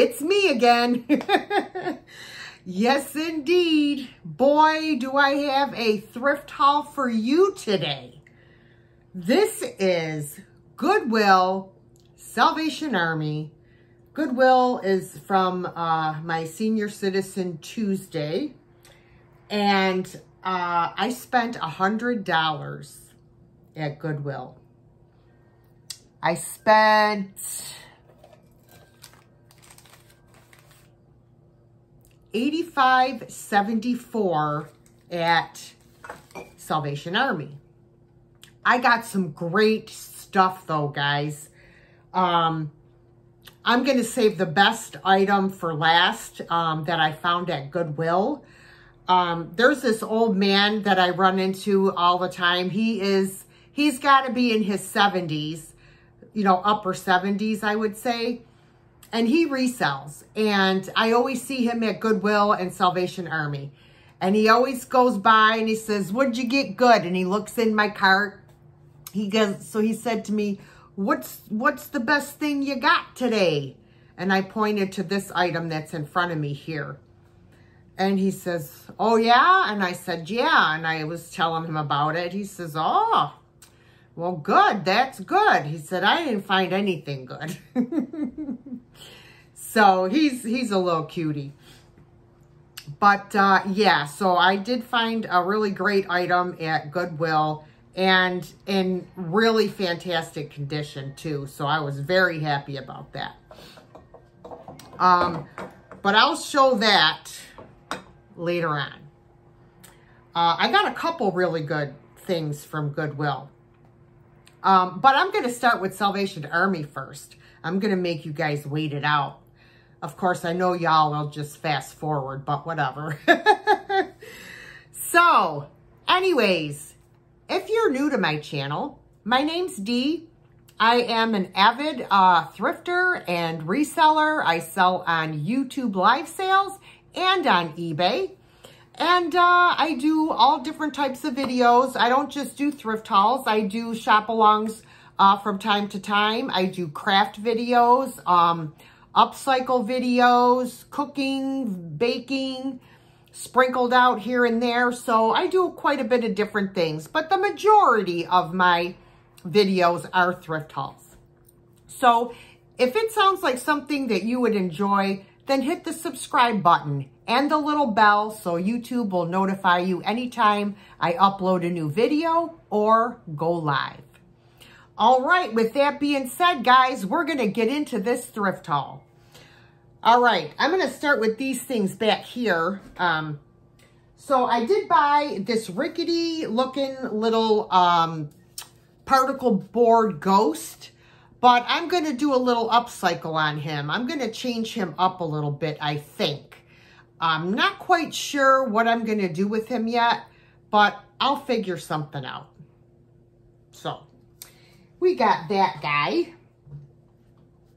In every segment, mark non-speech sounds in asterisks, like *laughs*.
it's me again. *laughs* yes, indeed. Boy, do I have a thrift haul for you today. This is Goodwill Salvation Army. Goodwill is from uh, my Senior Citizen Tuesday. And uh, I spent a $100 at Goodwill. I spent eighty-five seventy-four at Salvation Army. I got some great stuff though, guys. Um, I'm going to save the best item for last um, that I found at Goodwill. Um, there's this old man that I run into all the time. He is, he's got to be in his 70s you know, upper 70s, I would say. And he resells. And I always see him at Goodwill and Salvation Army. And he always goes by and he says, what'd you get good? And he looks in my cart. He goes, so he said to me, what's, what's the best thing you got today? And I pointed to this item that's in front of me here. And he says, oh yeah? And I said, yeah. And I was telling him about it. He says, oh, well, good. That's good. He said, I didn't find anything good. *laughs* so he's, he's a little cutie. But uh, yeah, so I did find a really great item at Goodwill and in really fantastic condition too. So I was very happy about that. Um, but I'll show that later on. Uh, I got a couple really good things from Goodwill. Um, but I'm going to start with Salvation Army first. I'm going to make you guys wait it out. Of course, I know y'all will just fast forward, but whatever. *laughs* so, anyways, if you're new to my channel, my name's Dee. I am an avid uh, thrifter and reseller. I sell on YouTube live sales and on eBay. And uh, I do all different types of videos. I don't just do thrift hauls. I do shop-alongs uh, from time to time. I do craft videos, um, upcycle videos, cooking, baking, sprinkled out here and there. So I do quite a bit of different things. But the majority of my videos are thrift hauls. So if it sounds like something that you would enjoy, then hit the subscribe button and the little bell so YouTube will notify you anytime I upload a new video or go live. All right, with that being said, guys, we're going to get into this thrift haul. All right, I'm going to start with these things back here. Um, so I did buy this rickety looking little um, particle board ghost, but I'm going to do a little upcycle on him. I'm going to change him up a little bit, I think. I'm not quite sure what I'm going to do with him yet, but I'll figure something out. So, we got that guy.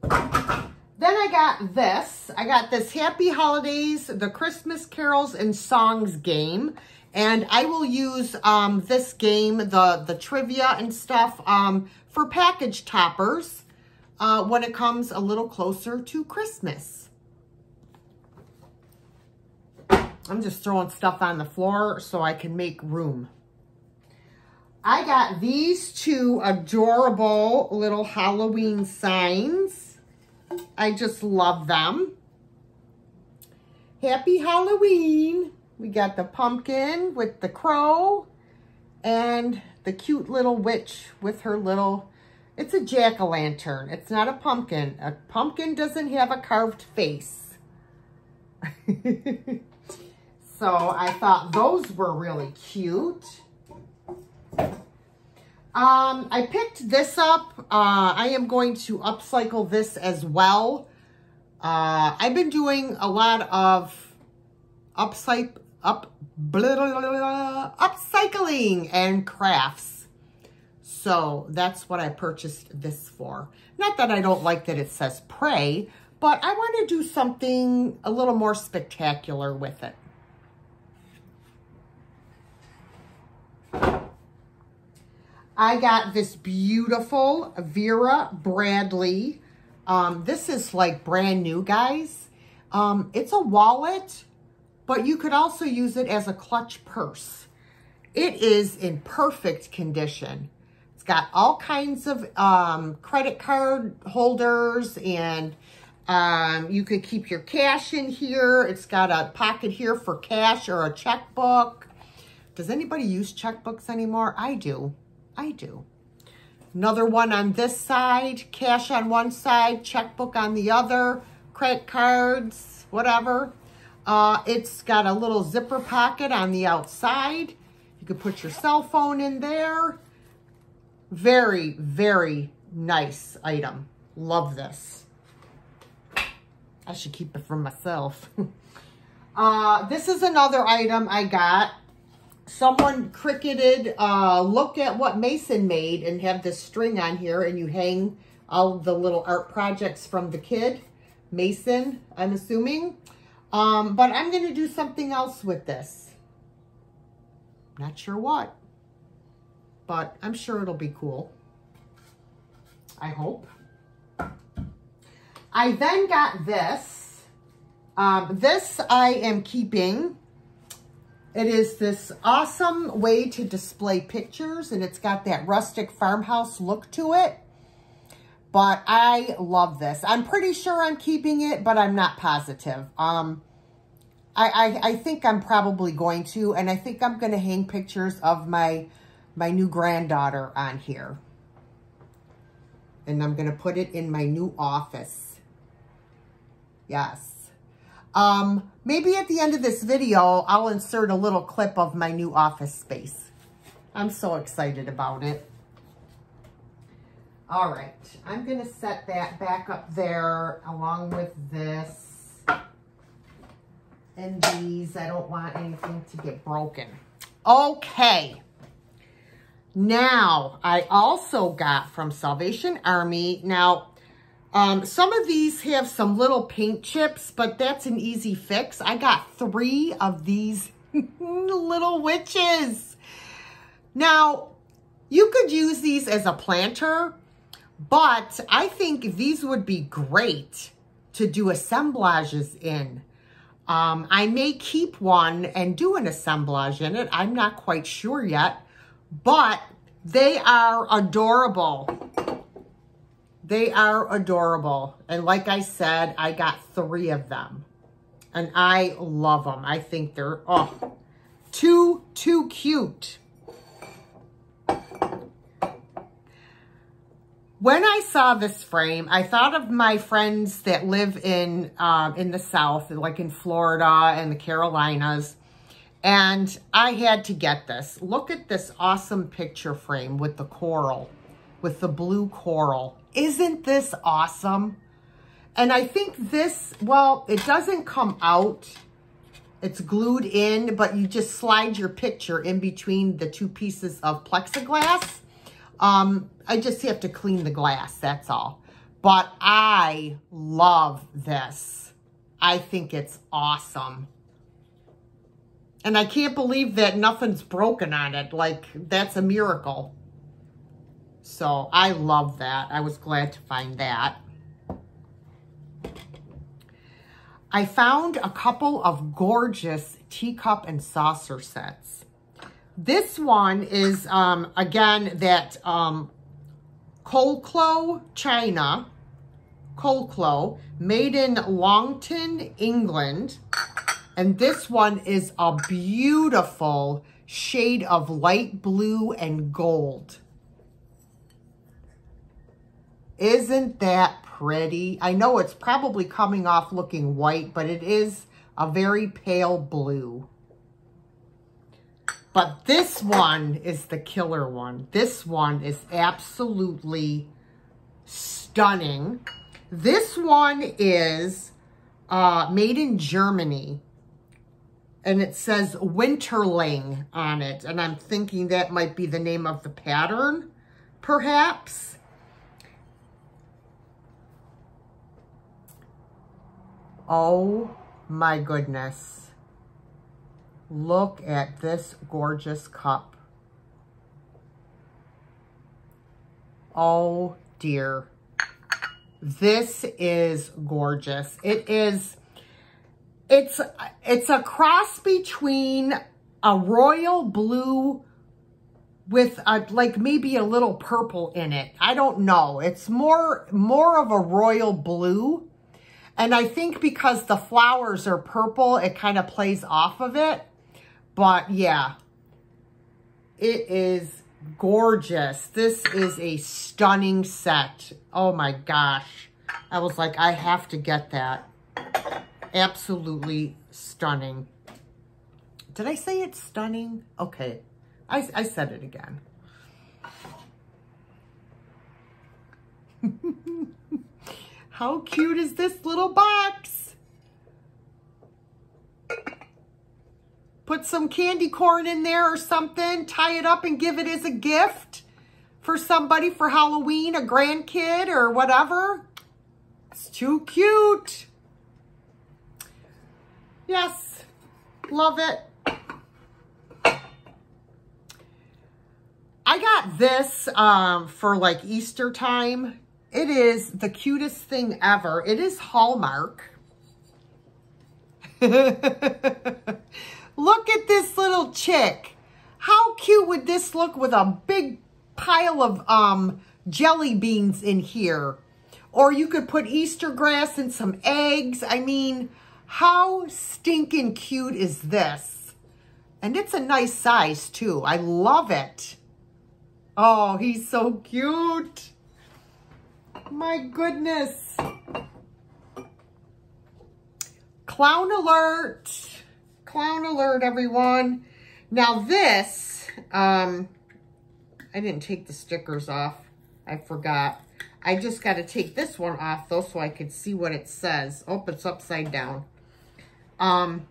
Then I got this. I got this Happy Holidays, the Christmas Carols and Songs game. And I will use um, this game, the, the trivia and stuff, um, for package toppers uh, when it comes a little closer to Christmas. I'm just throwing stuff on the floor so I can make room. I got these two adorable little Halloween signs. I just love them. Happy Halloween. We got the pumpkin with the crow and the cute little witch with her little, it's a jack-o'-lantern. It's not a pumpkin. A pumpkin doesn't have a carved face. *laughs* So I thought those were really cute. Um, I picked this up. Uh, I am going to upcycle this as well. Uh, I've been doing a lot of upcycle, up, blah, blah, blah, upcycling and crafts. So that's what I purchased this for. Not that I don't like that it says pray, but I want to do something a little more spectacular with it. I got this beautiful Vera Bradley Um, this is like brand new, guys. Um, it's a wallet, but you could also use it as a clutch purse. It is in perfect condition. It's got all kinds of um, credit card holders and um, you could keep your cash in here. It's got a pocket here for cash or a checkbook. Does anybody use checkbooks anymore? I do. I do. Another one on this side, cash on one side, checkbook on the other, credit cards, whatever. Uh, it's got a little zipper pocket on the outside. You could put your cell phone in there. Very, very nice item. Love this. I should keep it for myself. *laughs* uh, this is another item I got someone Cricuted, uh, look at what Mason made and have this string on here and you hang all the little art projects from the kid, Mason, I'm assuming. Um, but I'm going to do something else with this. Not sure what, but I'm sure it'll be cool. I hope. I then got this. Um, this I am keeping it is this awesome way to display pictures and it's got that rustic farmhouse look to it. But I love this. I'm pretty sure I'm keeping it, but I'm not positive. Um, I, I, I think I'm probably going to, and I think I'm going to hang pictures of my, my new granddaughter on here. And I'm going to put it in my new office. Yes. Um, maybe at the end of this video, I'll insert a little clip of my new office space. I'm so excited about it. All right, I'm going to set that back up there along with this and these. I don't want anything to get broken. Okay. Now, I also got from Salvation Army. Now, um, some of these have some little paint chips, but that's an easy fix. I got three of these *laughs* little witches. Now, you could use these as a planter, but I think these would be great to do assemblages in. Um, I may keep one and do an assemblage in it. I'm not quite sure yet, but they are adorable. They are adorable. And like I said, I got three of them. And I love them. I think they're, oh, too, too cute. When I saw this frame, I thought of my friends that live in um, in the South, like in Florida and the Carolinas. And I had to get this. Look at this awesome picture frame with the coral, with the blue coral. Isn't this awesome? And I think this, well, it doesn't come out. It's glued in, but you just slide your picture in between the two pieces of plexiglass. Um, I just have to clean the glass, that's all. But I love this. I think it's awesome. And I can't believe that nothing's broken on it. Like, that's a miracle. So I love that. I was glad to find that. I found a couple of gorgeous teacup and saucer sets. This one is, um, again, that um, Colclough China, Colclough, made in Longton, England. And this one is a beautiful shade of light blue and gold. Isn't that pretty? I know it's probably coming off looking white, but it is a very pale blue. But this one is the killer one. This one is absolutely stunning. This one is uh, made in Germany. And it says Winterling on it. And I'm thinking that might be the name of the pattern, perhaps. Oh my goodness. Look at this gorgeous cup. Oh dear. This is gorgeous. It is, it's, it's a cross between a royal blue with a, like maybe a little purple in it. I don't know. It's more, more of a royal blue. And I think because the flowers are purple, it kind of plays off of it. But yeah, it is gorgeous. This is a stunning set. Oh my gosh. I was like, I have to get that. Absolutely stunning. Did I say it's stunning? Okay. I, I said it again. *laughs* How cute is this little box? Put some candy corn in there or something. Tie it up and give it as a gift for somebody for Halloween, a grandkid or whatever. It's too cute. Yes, love it. I got this um, for like Easter time. It is the cutest thing ever. It is Hallmark. *laughs* Look at this little chick. How cute would this look with a big pile of um, jelly beans in here? Or you could put Easter grass and some eggs. I mean, how stinking cute is this? And it's a nice size too. I love it. Oh, he's so cute. My goodness. Clown alert. Clown alert, everyone. Now this, um, I didn't take the stickers off. I forgot. I just got to take this one off, though, so I could see what it says. Oh, it's upside down. Um,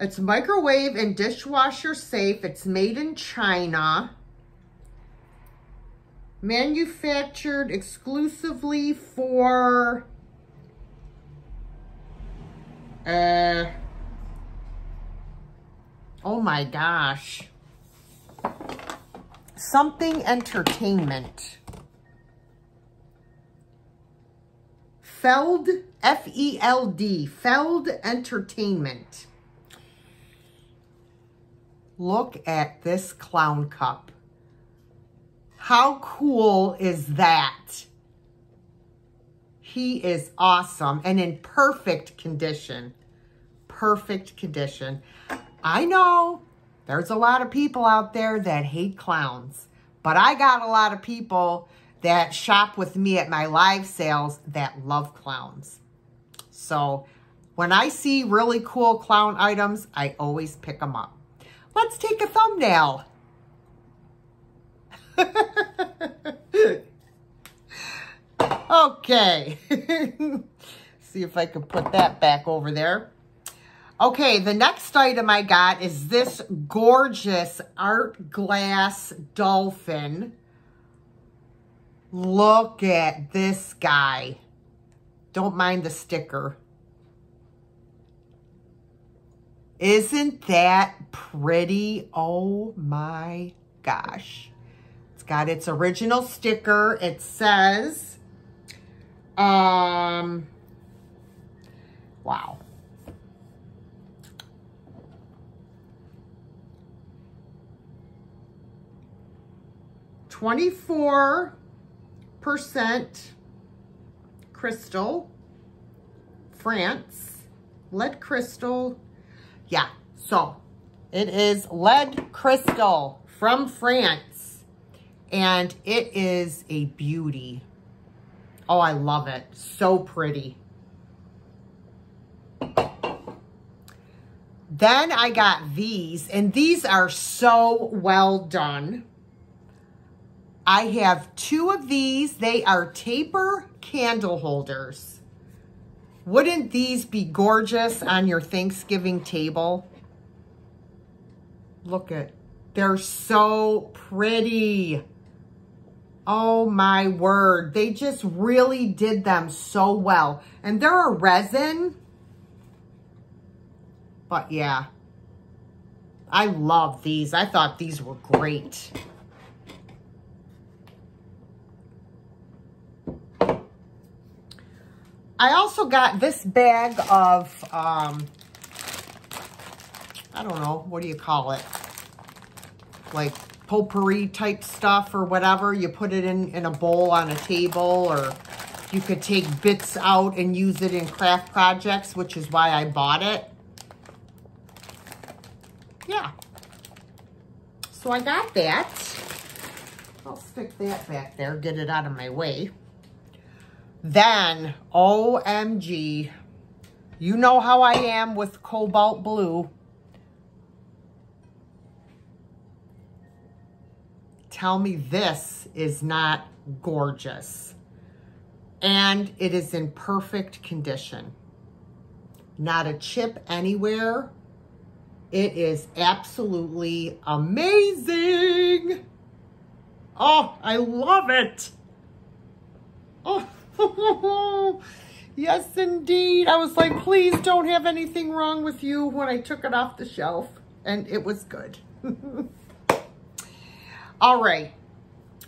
it's microwave and dishwasher safe. It's made in China. Manufactured exclusively for... Uh, oh my gosh. Something Entertainment. Feld, F-E-L-D, Feld Entertainment. Look at this clown cup. How cool is that? He is awesome and in perfect condition. Perfect condition. I know there's a lot of people out there that hate clowns, but I got a lot of people that shop with me at my live sales that love clowns. So when I see really cool clown items, I always pick them up. Let's take a thumbnail. *laughs* okay. *laughs* See if I can put that back over there. Okay, the next item I got is this gorgeous art glass dolphin. Look at this guy. Don't mind the sticker. Isn't that pretty? Oh my gosh. Got its original sticker. It says, um, wow. Twenty-four percent crystal, France, lead crystal, yeah, so it is lead crystal from France. And it is a beauty. Oh, I love it. So pretty. Then I got these, and these are so well done. I have two of these. They are taper candle holders. Wouldn't these be gorgeous on your Thanksgiving table? Look at, they're so pretty. Oh my word. They just really did them so well. And they're a resin. But yeah, I love these. I thought these were great. I also got this bag of, um, I don't know, what do you call it? Like potpourri type stuff or whatever. You put it in, in a bowl on a table or you could take bits out and use it in craft projects, which is why I bought it. Yeah. So I got that. I'll stick that back there, get it out of my way. Then, OMG, you know how I am with cobalt blue. Tell me this is not gorgeous. And it is in perfect condition. Not a chip anywhere. It is absolutely amazing. Oh, I love it. Oh. *laughs* yes, indeed. I was like, please don't have anything wrong with you when I took it off the shelf. And it was good. *laughs* All right.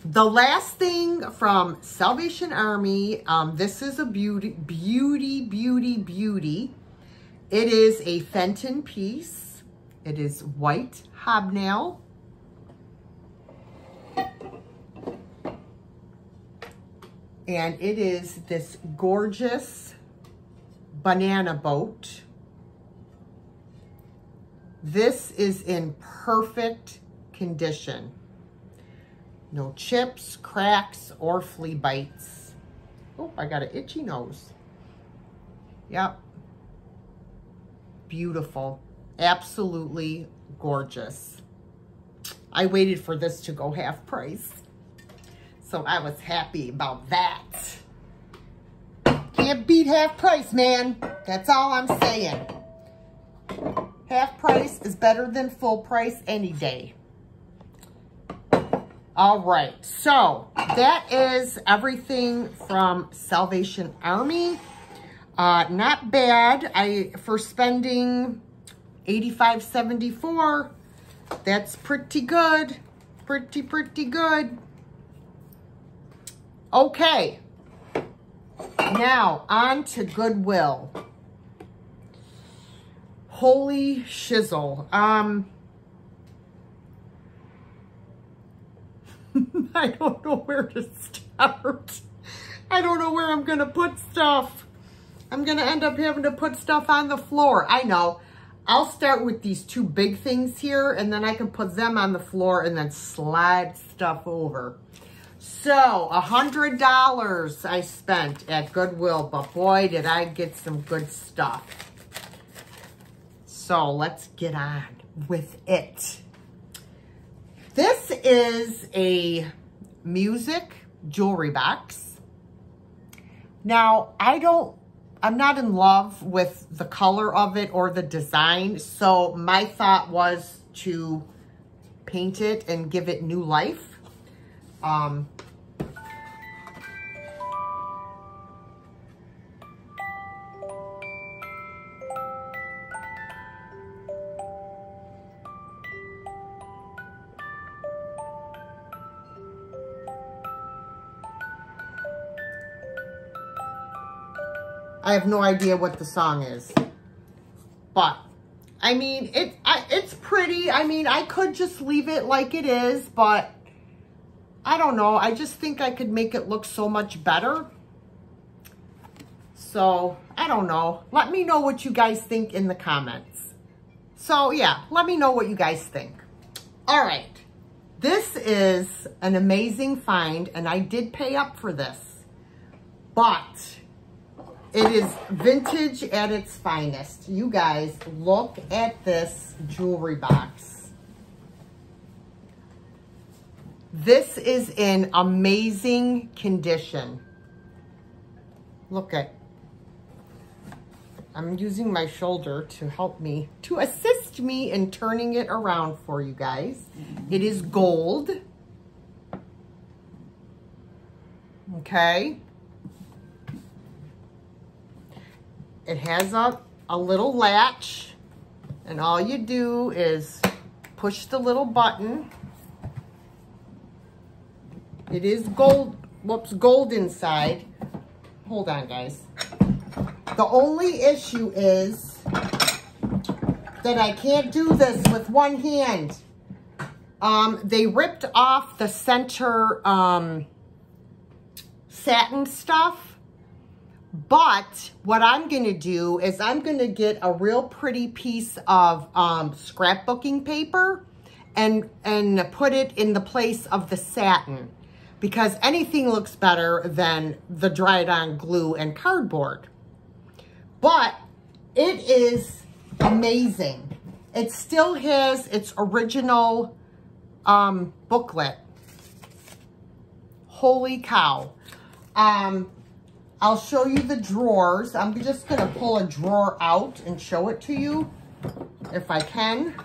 The last thing from Salvation Army, um, this is a beauty, beauty, beauty, beauty. It is a Fenton piece. It is white hobnail. And it is this gorgeous banana boat. This is in perfect condition. No chips, cracks, or flea bites. Oh, I got an itchy nose. Yep. Beautiful. Absolutely gorgeous. I waited for this to go half price. So I was happy about that. Can't beat half price, man. That's all I'm saying. Half price is better than full price any day. All right, so that is everything from Salvation Army. Uh, not bad. I for spending 85.74. That's pretty good. Pretty, pretty good. Okay. Now, on to Goodwill. Holy shizzle. Um, *laughs* I don't know where to start. I don't know where I'm going to put stuff. I'm going to end up having to put stuff on the floor. I know. I'll start with these two big things here, and then I can put them on the floor and then slide stuff over. So, a $100 I spent at Goodwill, but boy, did I get some good stuff. So, let's get on with it. This is a music jewelry box. Now, I don't, I'm not in love with the color of it or the design, so my thought was to paint it and give it new life. Um, I have no idea what the song is. But, I mean, it I, it's pretty. I mean, I could just leave it like it is, but I don't know. I just think I could make it look so much better. So, I don't know. Let me know what you guys think in the comments. So, yeah, let me know what you guys think. All right. This is an amazing find, and I did pay up for this. But it is vintage at its finest. You guys, look at this jewelry box. This is in amazing condition. Look at, I'm using my shoulder to help me, to assist me in turning it around for you guys. It is gold. Okay. It has a, a little latch and all you do is push the little button. It is gold, whoops, gold inside. Hold on, guys. The only issue is that I can't do this with one hand. Um, they ripped off the center um, satin stuff. But what I'm going to do is I'm going to get a real pretty piece of um, scrapbooking paper and, and put it in the place of the satin because anything looks better than the dried on glue and cardboard. But it is amazing. It still has its original um, booklet. Holy cow. Um, I'll show you the drawers. I'm just going to pull a drawer out and show it to you if I can.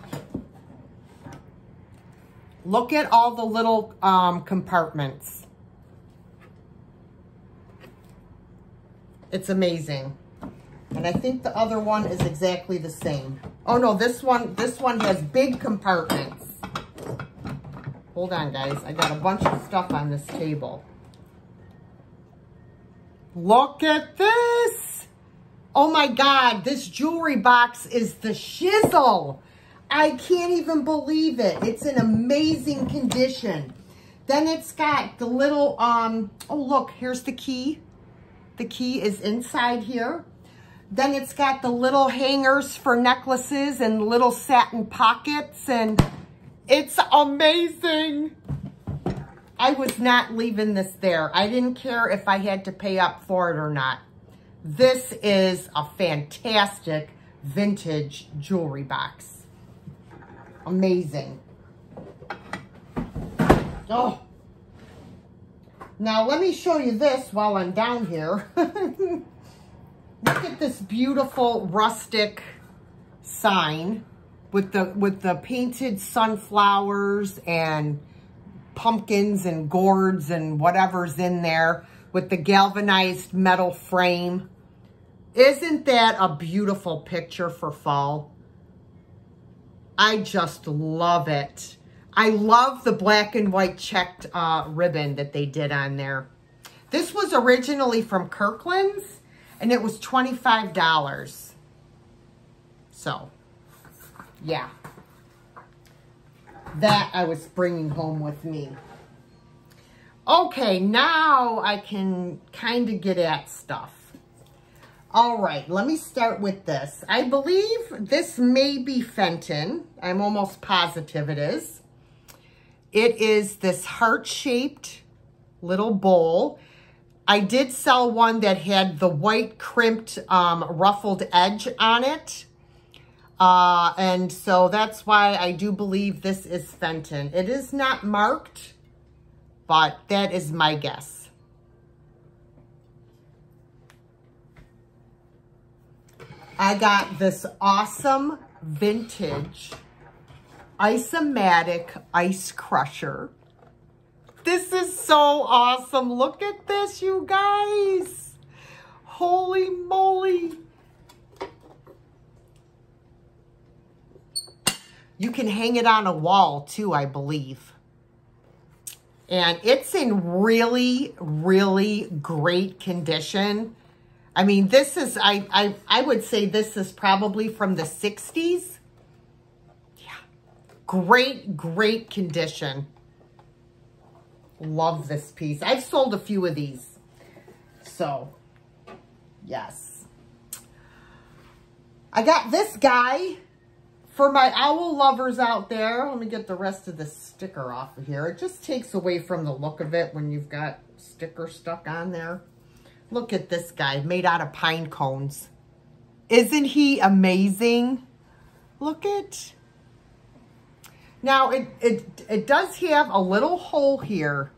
Look at all the little um, compartments. It's amazing. And I think the other one is exactly the same. Oh no, this one, this one has big compartments. Hold on guys, I got a bunch of stuff on this table. Look at this. Oh my God, this jewelry box is the shizzle. I can't even believe it. It's in amazing condition. Then it's got the little, um, oh look, here's the key. The key is inside here. Then it's got the little hangers for necklaces and little satin pockets and it's amazing. I was not leaving this there. I didn't care if I had to pay up for it or not. This is a fantastic vintage jewelry box. Amazing. Oh. Now let me show you this while I'm down here. *laughs* Look at this beautiful rustic sign with the with the painted sunflowers and pumpkins and gourds and whatever's in there with the galvanized metal frame. Isn't that a beautiful picture for fall? I just love it. I love the black and white checked uh, ribbon that they did on there. This was originally from Kirkland's and it was $25. So, yeah. That I was bringing home with me. Okay, now I can kind of get at stuff. All right, let me start with this. I believe this may be Fenton. I'm almost positive it is. It is this heart-shaped little bowl. I did sell one that had the white crimped um, ruffled edge on it. Uh, and so that's why I do believe this is Fenton. It is not marked, but that is my guess. I got this awesome vintage Ice-O-Matic ice crusher. This is so awesome. Look at this, you guys. Holy moly. You can hang it on a wall too, I believe. And it's in really, really great condition. I mean, this is, I, I, I would say this is probably from the 60s. Yeah. Great, great condition. Love this piece. I've sold a few of these. So, yes. I got this guy for my owl lovers out there. Let me get the rest of the sticker off of here. It just takes away from the look of it when you've got sticker stuck on there. Look at this guy made out of pine cones. Isn't he amazing? Look at now, it, it, it does have a little hole here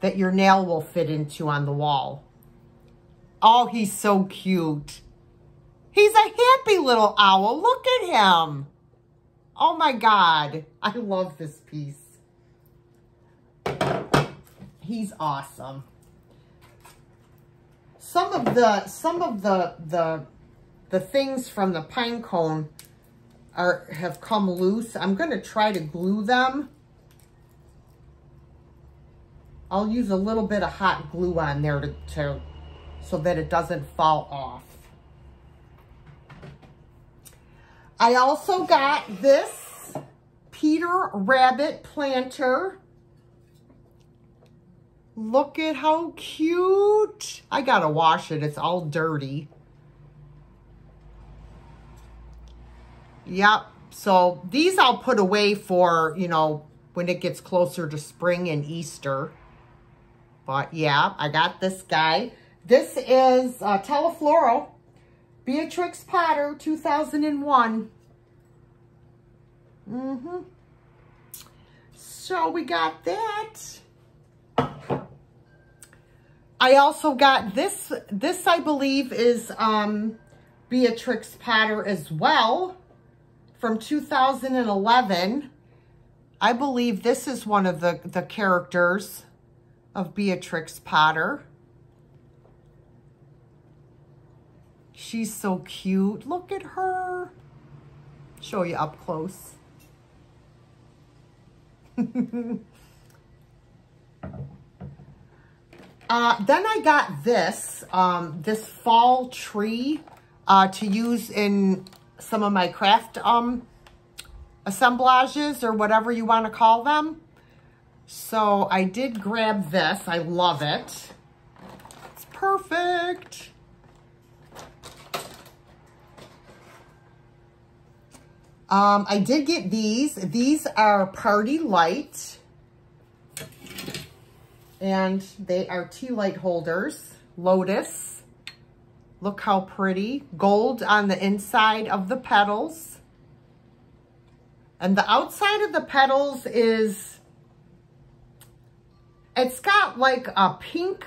that your nail will fit into on the wall. Oh, he's so cute. He's a happy little owl. Look at him. Oh my God. I love this piece. He's awesome. Some of the, some of the, the, the things from the pine cone are have come loose. I'm going to try to glue them. I'll use a little bit of hot glue on there to, to so that it doesn't fall off. I also got this Peter Rabbit planter. Look at how cute. I gotta wash it. It's all dirty. Yep. So these I'll put away for, you know, when it gets closer to spring and Easter. But yeah, I got this guy. This is uh, Beatrix Potter, 2001. Mm-hmm. So we got that. I also got this. This, I believe, is um, Beatrix Potter as well from 2011. I believe this is one of the, the characters of Beatrix Potter. She's so cute. Look at her. Show you up close. *laughs* uh, then I got this, um, this fall tree uh, to use in some of my craft um, assemblages or whatever you want to call them. So I did grab this. I love it. It's perfect. Um, I did get these. These are PartyLite. And they are tea light holders. Lotus. Look how pretty. Gold on the inside of the petals. And the outside of the petals is, it's got like a pink,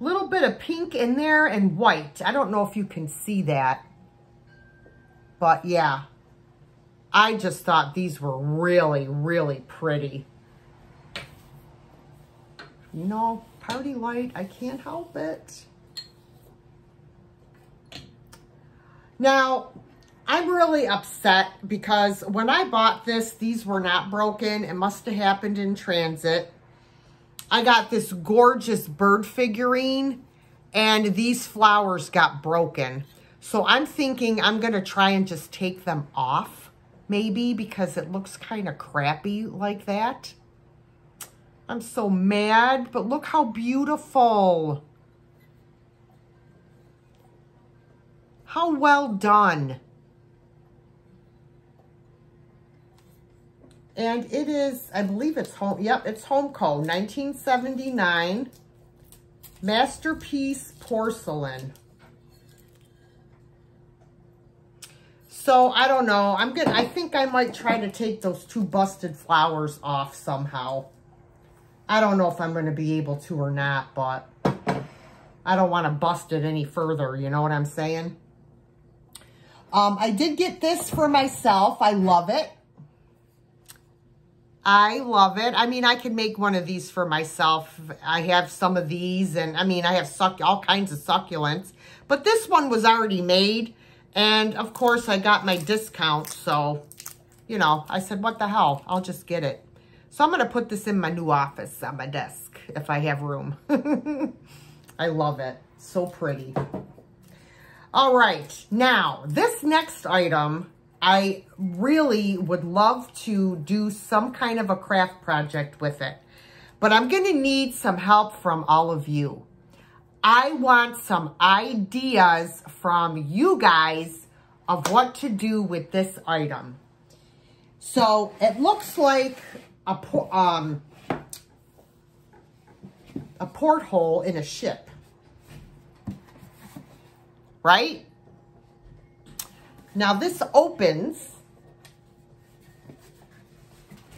little bit of pink in there and white. I don't know if you can see that. But yeah, I just thought these were really, really pretty. You know, PartyLite, I can't help it. Now, I'm really upset because when I bought this, these were not broken. It must have happened in transit. I got this gorgeous bird figurine and these flowers got broken. So I'm thinking I'm going to try and just take them off maybe because it looks kind of crappy like that. I'm so mad, but look how beautiful. How well done. And it is, I believe it's home, yep, it's Homco, 1979. Masterpiece Porcelain. So, I don't know. I'm gonna, I think I might try to take those two busted flowers off somehow. I don't know if I'm going to be able to or not, but I don't want to bust it any further. You know what I'm saying? Um, I did get this for myself. I love it. I love it. I mean, I can make one of these for myself. I have some of these, and I mean, I have suck all kinds of succulents. But this one was already made, and of course, I got my discount, so, you know, I said, what the hell? I'll just get it. So I'm going to put this in my new office on my desk, if I have room. *laughs* I love it. So pretty. All right, now this next item, I really would love to do some kind of a craft project with it, but I'm gonna need some help from all of you. I want some ideas from you guys of what to do with this item. So it looks like a, um, a porthole in a ship right? Now this opens.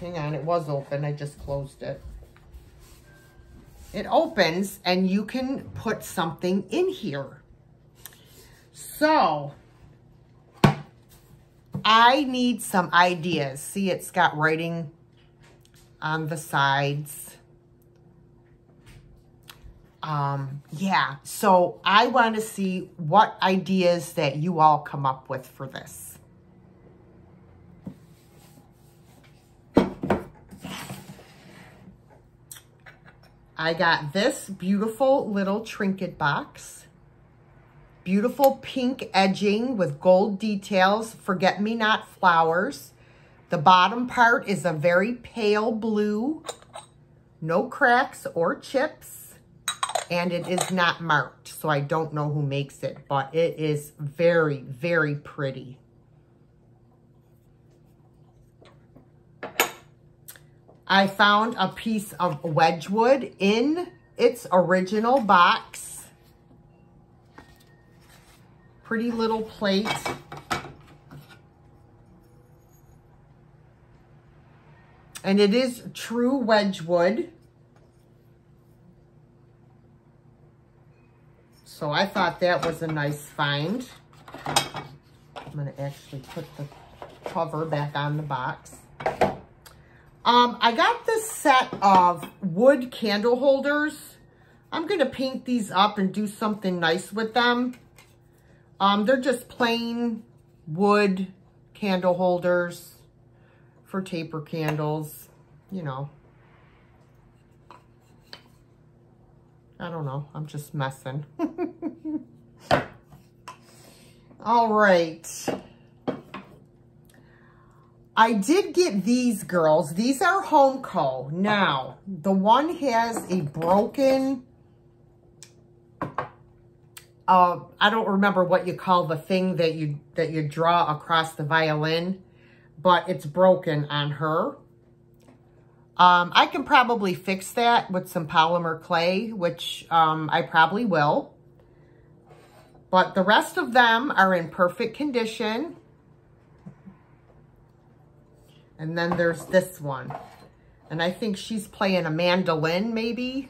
Hang on, it was open. I just closed it. It opens and you can put something in here. So, I need some ideas. See, it's got writing on the sides um, yeah, so I want to see what ideas that you all come up with for this. I got this beautiful little trinket box. Beautiful pink edging with gold details, forget-me-not flowers. The bottom part is a very pale blue, no cracks or chips, and it is not marked, so I don't know who makes it, but it is very, very pretty. I found a piece of Wedgwood in its original box. Pretty little plate. And it is true Wedgwood. So I thought that was a nice find. I'm going to actually put the cover back on the box. Um, I got this set of wood candle holders. I'm going to paint these up and do something nice with them. Um, they're just plain wood candle holders for taper candles, you know. I don't know. I'm just messing. *laughs* All right. I did get these girls. These are Homco. Now, the one has a broken, uh, I don't remember what you call the thing that you, that you draw across the violin, but it's broken on her. Um, I can probably fix that with some polymer clay, which um, I probably will. But the rest of them are in perfect condition. And then there's this one. And I think she's playing a mandolin, maybe.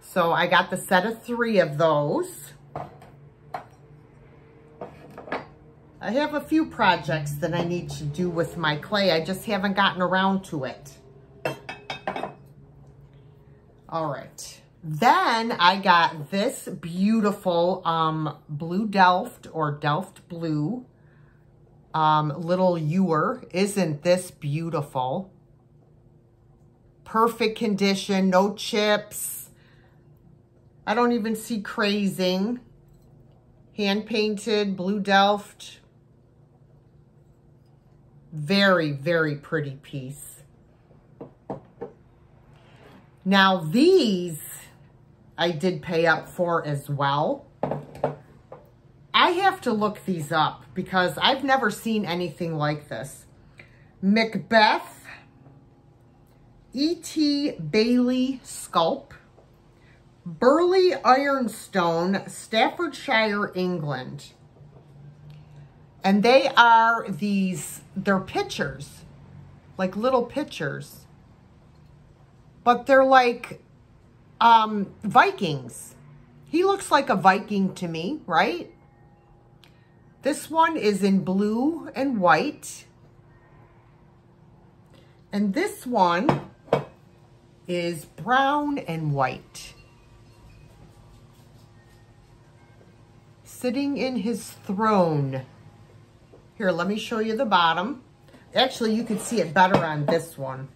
So I got the set of three of those. I have a few projects that I need to do with my clay. I just haven't gotten around to it. All right. Then I got this beautiful um, blue Delft or Delft blue um, little ewer. Isn't this beautiful? Perfect condition, no chips. I don't even see crazing. Hand painted, blue Delft. Very, very pretty piece. Now these I did pay up for as well. I have to look these up because I've never seen anything like this. Macbeth, E.T. Bailey Sculp, Burleigh Ironstone, Staffordshire, England. And they are these, they're pictures, like little pictures. But they're like um, Vikings. He looks like a Viking to me, right? This one is in blue and white. And this one is brown and white. Sitting in his throne. Here, let me show you the bottom. Actually, you can see it better on this one.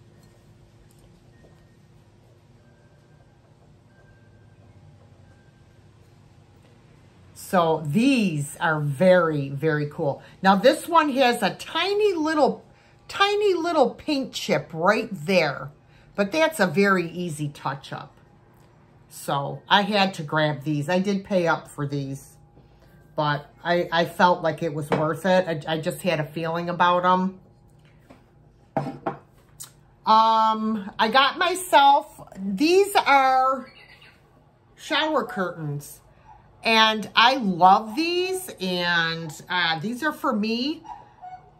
So these are very, very cool. Now this one has a tiny little, tiny little paint chip right there. But that's a very easy touch up. So I had to grab these. I did pay up for these. But I, I felt like it was worth it. I, I just had a feeling about them. Um, I got myself, these are shower curtains. And I love these, and uh, these are for me.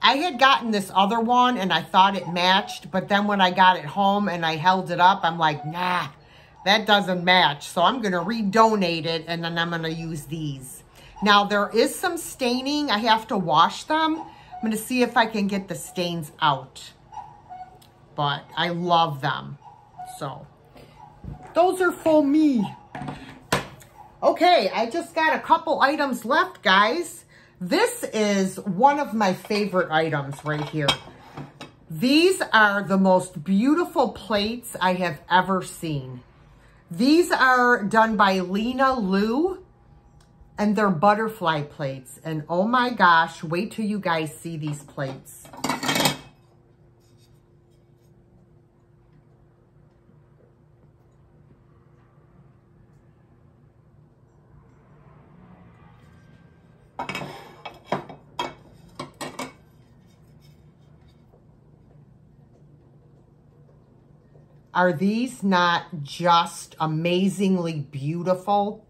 I had gotten this other one, and I thought it matched, but then when I got it home and I held it up, I'm like, nah, that doesn't match. So I'm going to redonate it, and then I'm going to use these. Now, there is some staining. I have to wash them. I'm going to see if I can get the stains out. But I love them. So, those are for me. Okay, I just got a couple items left, guys. This is one of my favorite items right here. These are the most beautiful plates I have ever seen. These are done by Lena Liu, And they're butterfly plates. And oh my gosh, wait till you guys see these plates. Are these not just amazingly beautiful?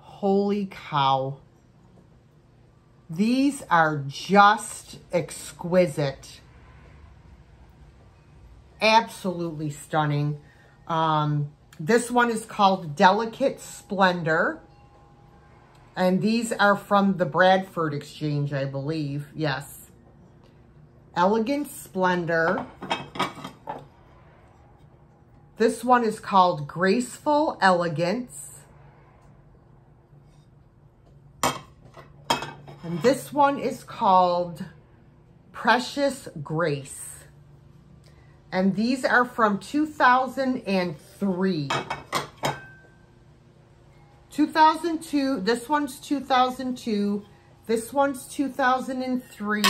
Holy cow. These are just exquisite. Absolutely stunning. Um, this one is called Delicate Splendor. And these are from the Bradford Exchange, I believe. Yes. Elegant Splendor. This one is called Graceful Elegance. And this one is called Precious Grace. And these are from 2003. 2002, this one's 2002, this one's 2003,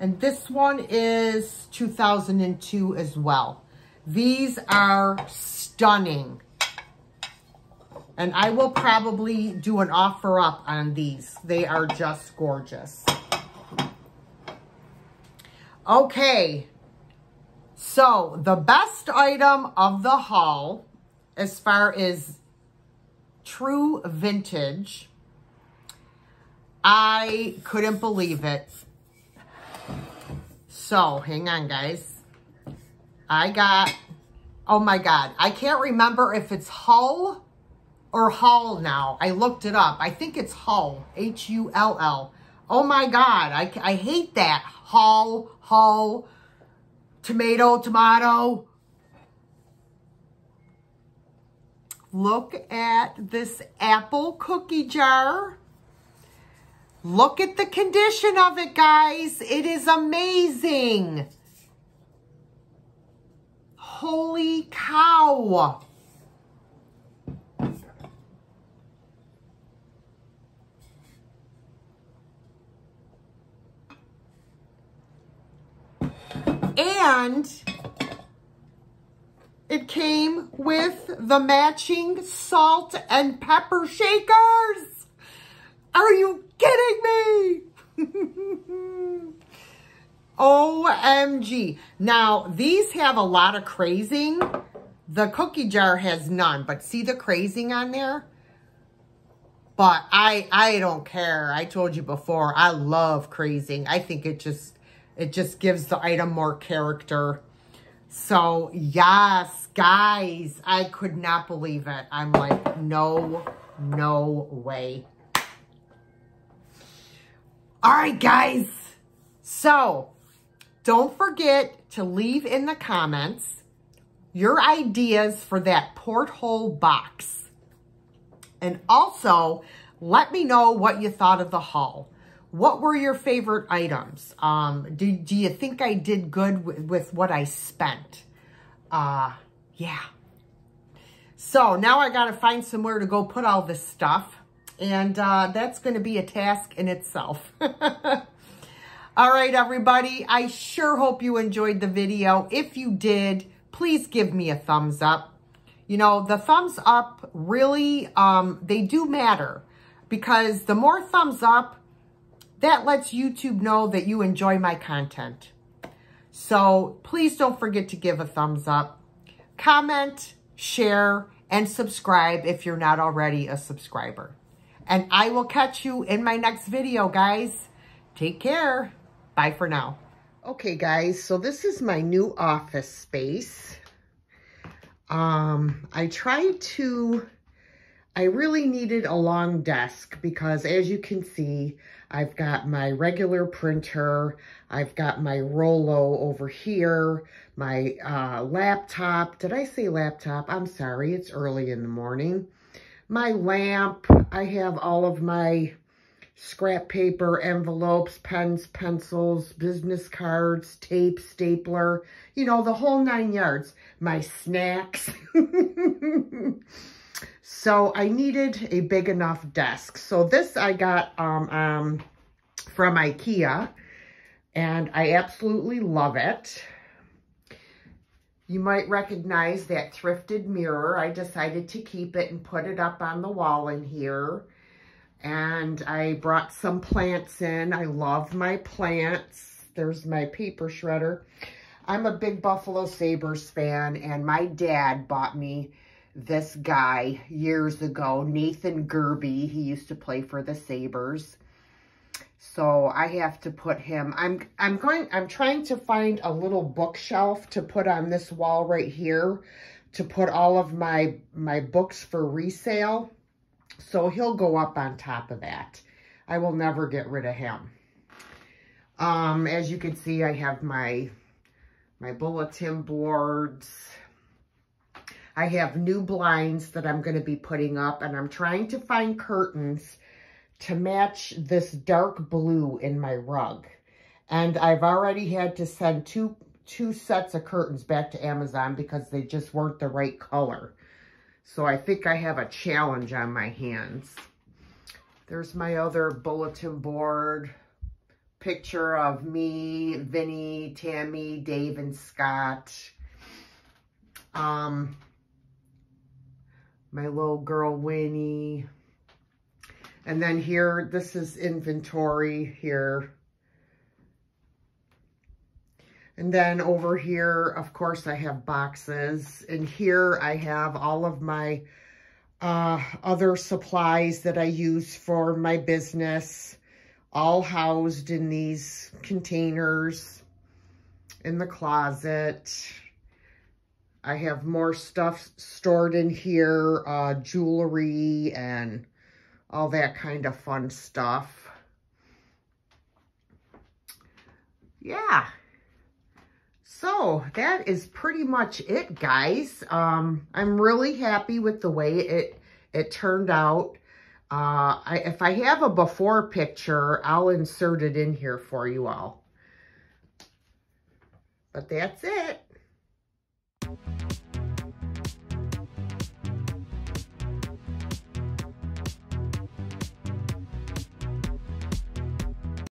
and this one is 2002 as well. These are stunning. And I will probably do an offer up on these. They are just gorgeous. Okay. So, the best item of the haul, as far as true vintage, I couldn't believe it. So, hang on, guys. I got, oh my God. I can't remember if it's Hull or Hull now. I looked it up. I think it's Hull, H-U-L-L. Oh my God, I, I hate that. Hull, Hull, tomato, tomato. Look at this apple cookie jar. Look at the condition of it, guys. It is amazing. Holy cow. And it came with the matching salt and pepper shakers. Are you kidding me? *laughs* OMG. Now, these have a lot of crazing. The cookie jar has none, but see the crazing on there? But I I don't care. I told you before, I love crazing. I think it just it just gives the item more character. So, yes, guys, I could not believe it. I'm like, no, no way. All right, guys. So, don't forget to leave in the comments your ideas for that porthole box. And also, let me know what you thought of the haul. What were your favorite items? Um, do, do you think I did good with, with what I spent? Uh, yeah. So now I got to find somewhere to go put all this stuff. And uh, that's going to be a task in itself. *laughs* All right, everybody. I sure hope you enjoyed the video. If you did, please give me a thumbs up. You know, the thumbs up really, um, they do matter. Because the more thumbs up, that lets YouTube know that you enjoy my content. So please don't forget to give a thumbs up. Comment, share, and subscribe if you're not already a subscriber. And I will catch you in my next video, guys. Take care. Bye for now. Okay, guys, so this is my new office space. Um, I tried to, I really needed a long desk because as you can see, I've got my regular printer, I've got my Rollo over here, my uh, laptop. Did I say laptop? I'm sorry, it's early in the morning my lamp. I have all of my scrap paper, envelopes, pens, pencils, business cards, tape, stapler, you know, the whole nine yards. My snacks. *laughs* so I needed a big enough desk. So this I got um, um, from Ikea and I absolutely love it. You might recognize that thrifted mirror. I decided to keep it and put it up on the wall in here. And I brought some plants in. I love my plants. There's my paper shredder. I'm a big Buffalo Sabres fan, and my dad bought me this guy years ago, Nathan Gerbe. He used to play for the Sabres. So I have to put him, I'm, I'm going, I'm trying to find a little bookshelf to put on this wall right here to put all of my, my books for resale. So he'll go up on top of that. I will never get rid of him. Um, as you can see, I have my, my bulletin boards. I have new blinds that I'm going to be putting up, and I'm trying to find curtains to match this dark blue in my rug. And I've already had to send two, two sets of curtains back to Amazon because they just weren't the right color. So I think I have a challenge on my hands. There's my other bulletin board. Picture of me, Vinny, Tammy, Dave, and Scott. Um, my little girl, Winnie. And then here, this is inventory here. And then over here, of course, I have boxes. And here I have all of my uh, other supplies that I use for my business, all housed in these containers in the closet. I have more stuff stored in here, uh, jewelry and all that kind of fun stuff. Yeah. So that is pretty much it, guys. Um, I'm really happy with the way it, it turned out. Uh, I, if I have a before picture, I'll insert it in here for you all. But that's it.